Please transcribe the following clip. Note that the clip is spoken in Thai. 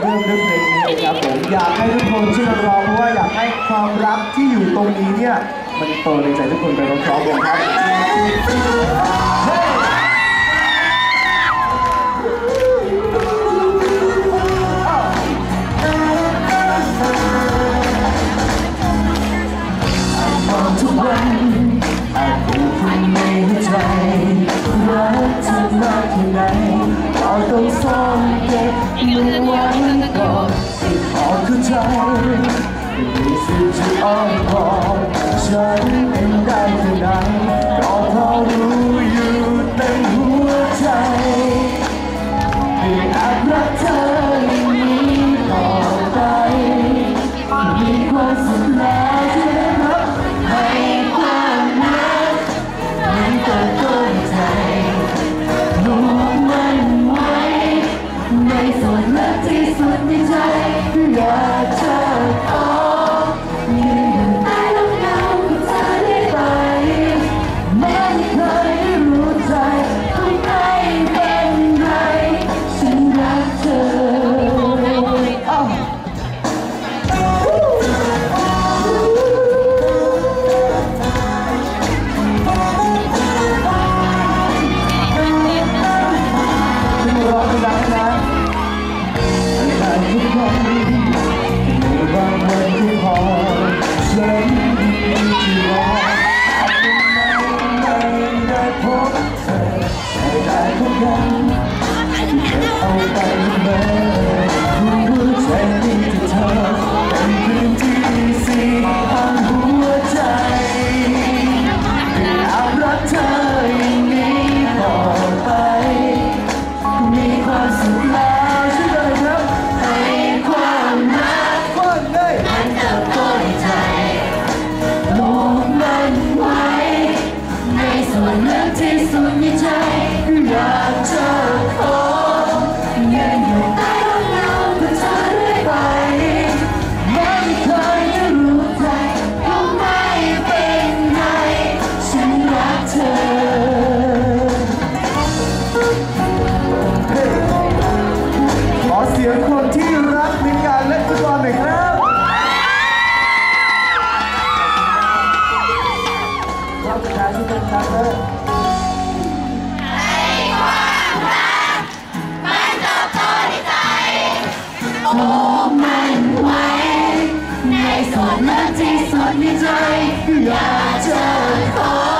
เริ่มด้วยเพลงนี้นะครับผมอยากให้ทุกคนช่วยกันร้องเพราะว่าอยากให้ความรักที่อยู่ตรงนี้เนี่ยมันโตในใจทุกคนไปพร้อมๆกันครับทุกวันอาจเป็นคนในหัวใจรักเธอมากแค่ไหน ก็ต้องซ่อนเก็บมันไว้ก่อนให้พอเขึ้นมา สียงคนที่รักในการเล่นฟุตบอลหน่อยครับรอบสุดท้ายที่เป็นครับเด้อโอ้มันไว้ในส่วนลึกที่สุดในใจ อยากจะขอ